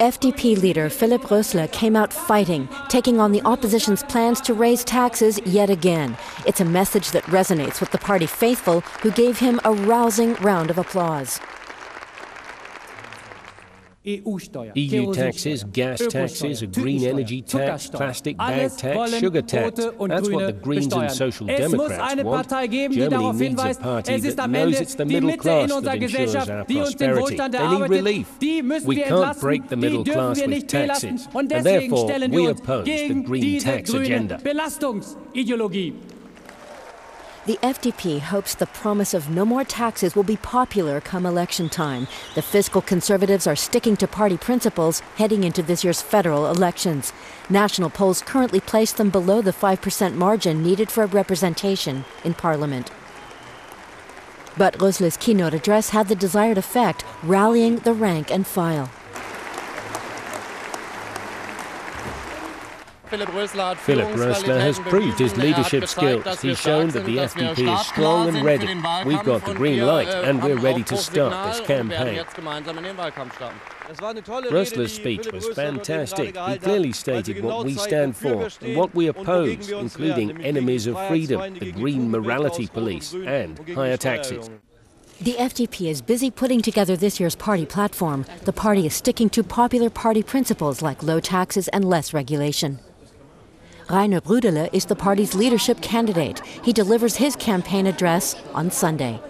FDP leader Philipp Rösler came out fighting, taking on the opposition's plans to raise taxes yet again. It's a message that resonates with the party faithful, who gave him a rousing round of applause. EU taxes, gas taxes, a green energy tax, plastic bag tax, sugar tax. That's what the Greens and Social Democrats want. Germany needs a party that knows it's the middle class that ensures our prosperity. They need relief. We can't break the middle class with taxes, and therefore we oppose the green tax agenda. The FDP hopes the promise of no more taxes will be popular come election time. The fiscal conservatives are sticking to party principles heading into this year's federal elections. National polls currently place them below the 5% margin needed for representation in parliament. But Rösler's keynote address had the desired effect, rallying the rank and file. Philipp Rösler has proved his leadership skills. He's shown that the FDP is strong and ready. We've got the green light and we're ready to start this campaign. Rösler's speech was fantastic. He clearly stated what we stand for and what we oppose, including enemies of freedom, the green morality police, and higher taxes. The FDP is busy putting together this year's party platform. The party is sticking to popular party principles like low taxes and less regulation. Rainer Brüderle is the party's leadership candidate. He delivers his campaign address on Sunday.